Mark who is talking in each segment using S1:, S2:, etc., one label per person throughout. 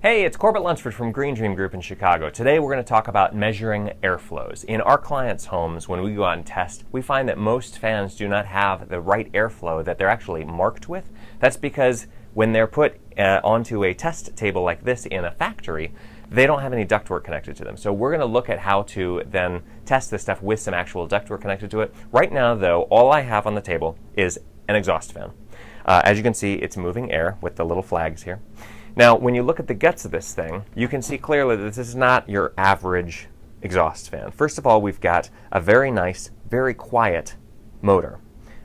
S1: Hey, it's Corbett Lunsford from Green Dream Group in Chicago. Today we're going to talk about measuring airflows. In our clients' homes, when we go out and test, we find that most fans do not have the right airflow that they're actually marked with. That's because when they're put uh, onto a test table like this in a factory, they don't have any ductwork connected to them. So we're going to look at how to then test this stuff with some actual ductwork connected to it. Right now, though, all I have on the table is an exhaust fan. Uh, as you can see, it's moving air with the little flags here. Now, when you look at the guts of this thing, you can see clearly that this is not your average exhaust fan. First of all, we've got a very nice, very quiet motor.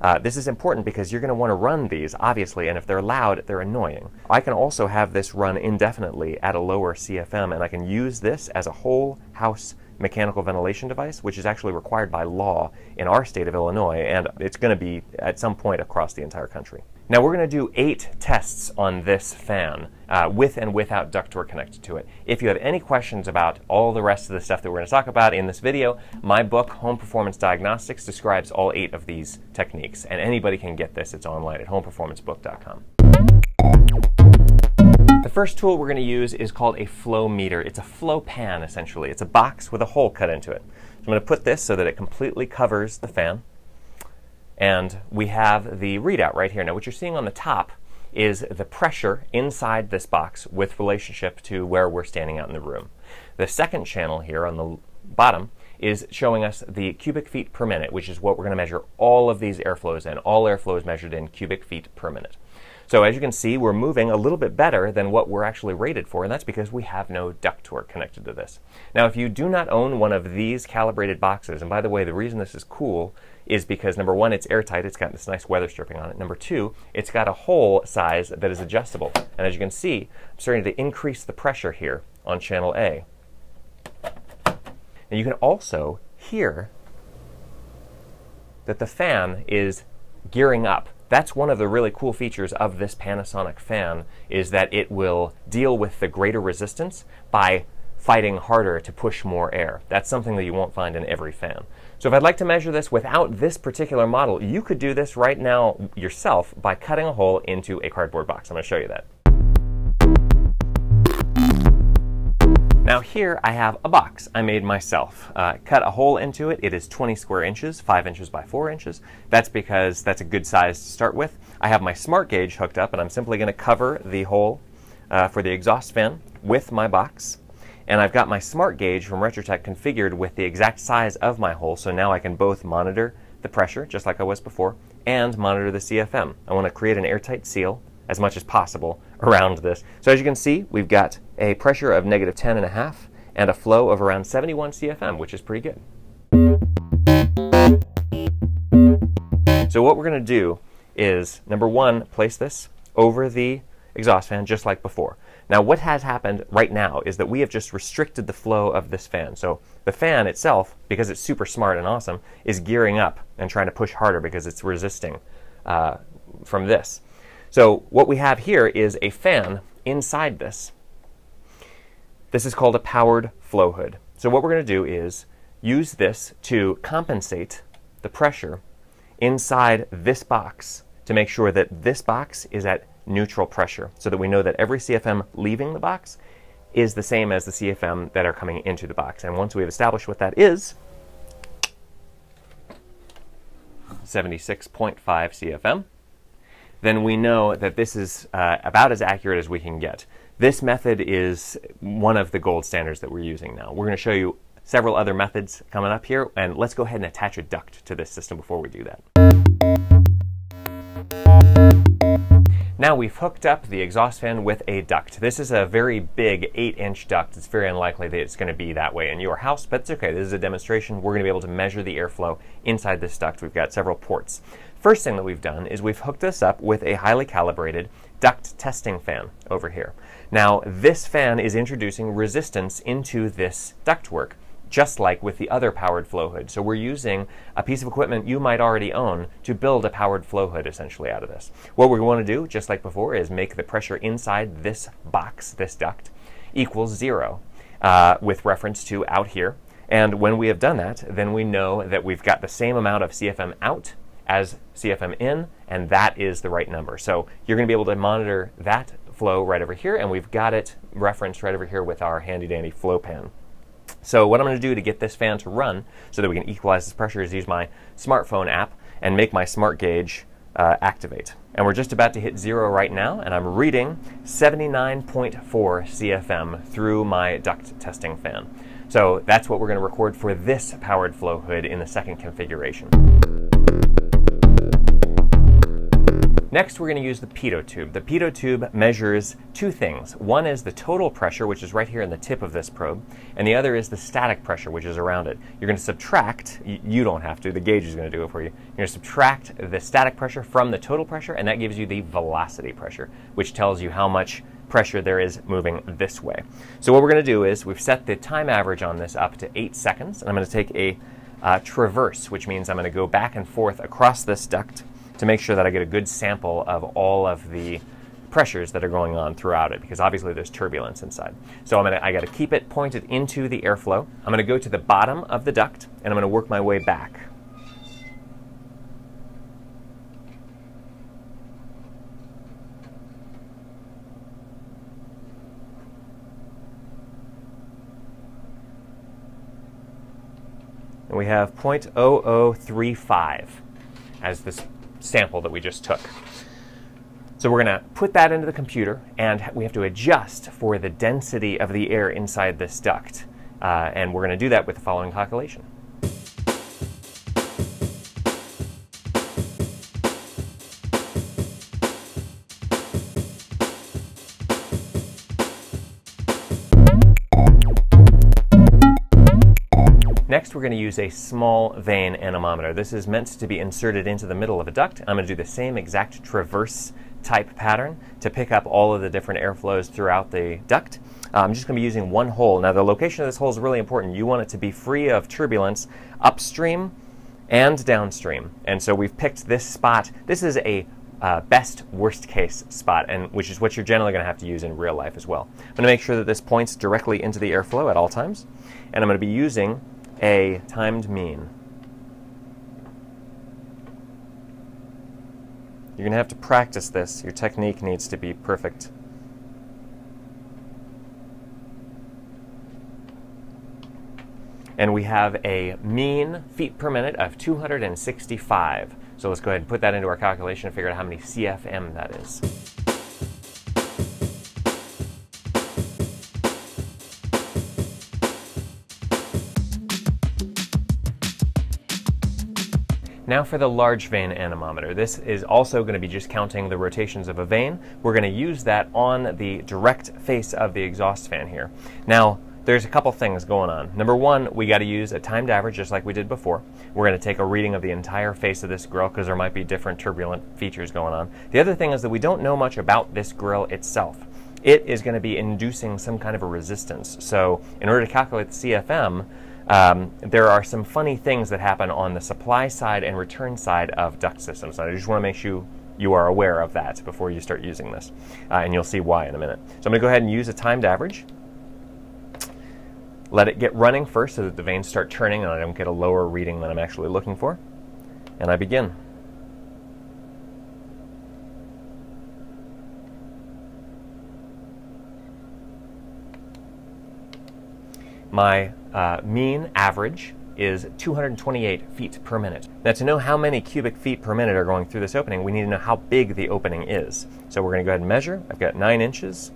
S1: Uh, this is important because you're going to want to run these, obviously, and if they're loud, they're annoying. I can also have this run indefinitely at a lower CFM, and I can use this as a whole house mechanical ventilation device, which is actually required by law in our state of Illinois, and it's going to be at some point across the entire country. Now we're going to do eight tests on this fan uh, with and without ductwork connected to it. If you have any questions about all the rest of the stuff that we're going to talk about in this video, my book, Home Performance Diagnostics, describes all eight of these techniques, and anybody can get this. It's online at homeperformancebook.com. The first tool we're going to use is called a flow meter. It's a flow pan, essentially. It's a box with a hole cut into it. So I'm going to put this so that it completely covers the fan. And we have the readout right here. Now, what you're seeing on the top is the pressure inside this box with relationship to where we're standing out in the room. The second channel here on the bottom is showing us the cubic feet per minute, which is what we're going to measure all of these airflows in. All airflows measured in cubic feet per minute. So as you can see, we're moving a little bit better than what we're actually rated for, and that's because we have no ductwork connected to this. Now, if you do not own one of these calibrated boxes, and by the way, the reason this is cool is because number one, it's airtight, it's got this nice weather stripping on it. Number two, it's got a hole size that is adjustable. And as you can see, I'm starting to increase the pressure here on channel A. And you can also hear that the fan is gearing up that's one of the really cool features of this Panasonic fan is that it will deal with the greater resistance by fighting harder to push more air. That's something that you won't find in every fan. So if I'd like to measure this without this particular model, you could do this right now yourself by cutting a hole into a cardboard box. I'm going to show you that. Now here I have a box I made myself. Uh, cut a hole into it. It is 20 square inches, 5 inches by 4 inches. That's because that's a good size to start with. I have my smart gauge hooked up and I'm simply going to cover the hole uh, for the exhaust fan with my box. And I've got my smart gauge from Retrotec configured with the exact size of my hole so now I can both monitor the pressure, just like I was before, and monitor the CFM. I want to create an airtight seal as much as possible around this. So as you can see, we've got a pressure of negative 10 and a half and a flow of around 71 CFM, which is pretty good. So what we're going to do is, number one, place this over the exhaust fan just like before. Now what has happened right now is that we have just restricted the flow of this fan. So the fan itself, because it's super smart and awesome, is gearing up and trying to push harder because it's resisting uh, from this. So what we have here is a fan inside this. This is called a powered flow hood. So what we're going to do is use this to compensate the pressure inside this box to make sure that this box is at neutral pressure so that we know that every CFM leaving the box is the same as the CFM that are coming into the box. And once we've established what that is, 76.5 CFM, then we know that this is uh, about as accurate as we can get. This method is one of the gold standards that we're using now. We're going to show you several other methods coming up here, and let's go ahead and attach a duct to this system before we do that. Now we've hooked up the exhaust fan with a duct. This is a very big 8-inch duct. It's very unlikely that it's going to be that way in your house, but it's okay. This is a demonstration. We're going to be able to measure the airflow inside this duct. We've got several ports. First thing that we've done is we've hooked this up with a highly calibrated duct testing fan over here. Now, this fan is introducing resistance into this ductwork, just like with the other powered flow hood. So we're using a piece of equipment you might already own to build a powered flow hood essentially out of this. What we want to do, just like before, is make the pressure inside this box, this duct, equals zero uh, with reference to out here. And when we have done that, then we know that we've got the same amount of CFM out as CFM in, and that is the right number. So you're going to be able to monitor that flow right over here, and we've got it referenced right over here with our handy dandy flow pan. So what I'm going to do to get this fan to run so that we can equalize this pressure is use my smartphone app and make my smart gauge uh, activate. And we're just about to hit zero right now, and I'm reading 79.4 CFM through my duct testing fan. So that's what we're going to record for this powered flow hood in the second configuration. Next, we're going to use the pitot tube. The pitot tube measures two things. One is the total pressure, which is right here in the tip of this probe, and the other is the static pressure, which is around it. You're going to subtract, you don't have to, the gauge is going to do it for you. You're going to subtract the static pressure from the total pressure, and that gives you the velocity pressure, which tells you how much pressure there is moving this way. So what we're going to do is we've set the time average on this up to 8 seconds, and I'm going to take a uh, traverse, which means I'm going to go back and forth across this duct to make sure that I get a good sample of all of the pressures that are going on throughout it because obviously there's turbulence inside. So I'm gonna, I gotta keep it pointed into the airflow. I'm gonna go to the bottom of the duct and I'm gonna work my way back. And we have 0.0035 as this sample that we just took. So we're going to put that into the computer, and we have to adjust for the density of the air inside this duct. Uh, and we're going to do that with the following calculation. Next, we're going to use a small vane anemometer. This is meant to be inserted into the middle of a duct. I'm going to do the same exact traverse type pattern to pick up all of the different airflows throughout the duct. Uh, I'm just going to be using one hole. Now, the location of this hole is really important. You want it to be free of turbulence upstream and downstream. And so we've picked this spot. This is a uh, best worst case spot, and which is what you're generally going to have to use in real life as well. I'm going to make sure that this points directly into the airflow at all times, and I'm going to be using a timed mean. You're going to have to practice this. Your technique needs to be perfect. And we have a mean feet per minute of 265. So let's go ahead and put that into our calculation and figure out how many CFM that is. Now for the large vane anemometer. This is also going to be just counting the rotations of a vane. We're going to use that on the direct face of the exhaust fan here. Now, there's a couple things going on. Number one, we got to use a timed average just like we did before. We're going to take a reading of the entire face of this grill because there might be different turbulent features going on. The other thing is that we don't know much about this grill itself. It is going to be inducing some kind of a resistance. So in order to calculate the CFM, um, there are some funny things that happen on the supply side and return side of duct systems. So I just want to make sure you are aware of that before you start using this. Uh, and you'll see why in a minute. So I'm going to go ahead and use a timed average. Let it get running first so that the vanes start turning and I don't get a lower reading than I'm actually looking for. And I begin. My uh, mean average is 228 feet per minute. Now to know how many cubic feet per minute are going through this opening, we need to know how big the opening is. So we're going to go ahead and measure. I've got 9 inches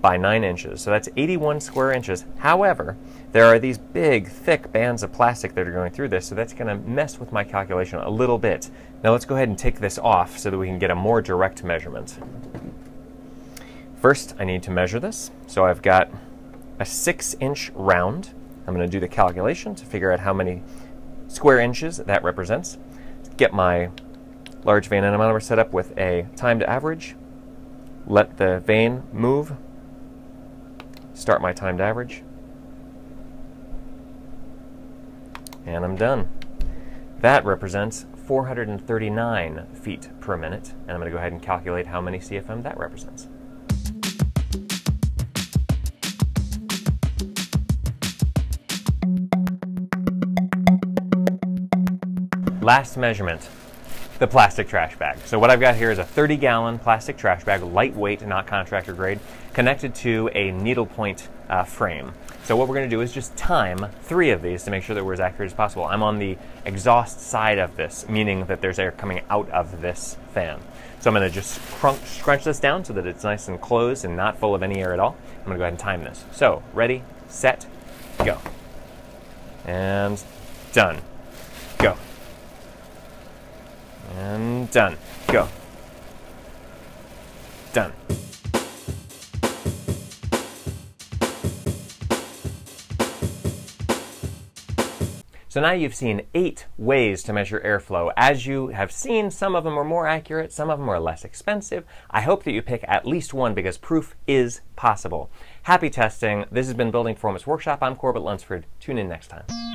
S1: by 9 inches. So that's 81 square inches. However, there are these big, thick bands of plastic that are going through this, so that's going to mess with my calculation a little bit. Now let's go ahead and take this off so that we can get a more direct measurement. First, I need to measure this. So I've got a six inch round. I'm going to do the calculation to figure out how many square inches that represents. Get my large vane anemometer set up with a timed average. Let the vane move. Start my timed average. And I'm done. That represents 439 feet per minute. And I'm going to go ahead and calculate how many CFM that represents. Last measurement. the plastic trash bag. So what I've got here is a 30 gallon plastic trash bag, lightweight, not contractor grade, connected to a needlepoint uh, frame. So what we're going to do is just time three of these to make sure that we're as accurate as possible. I'm on the exhaust side of this, meaning that there's air coming out of this fan. So I'm going to just crunch, scrunch this down so that it's nice and closed and not full of any air at all. I'm going to go ahead and time this. So ready, set, go. And done. Go. Done. Go. Done. So now you've seen eight ways to measure airflow. As you have seen, some of them are more accurate, some of them are less expensive. I hope that you pick at least one because proof is possible. Happy testing. This has been Building Performance Workshop. I'm Corbett Lunsford. Tune in next time.